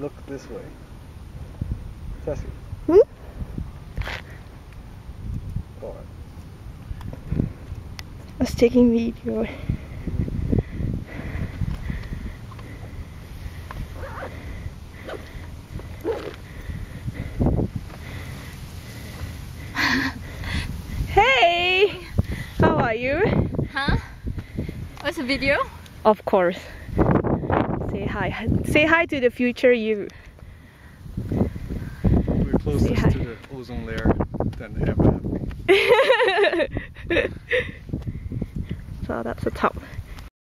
Look this way. Tessie. Hmm? What? I was taking video. hey! How are you? Huh? What's the video? Of course. Say hi. Say hi to the future you. We're closest hi. to the ozone layer than ever so that's the top.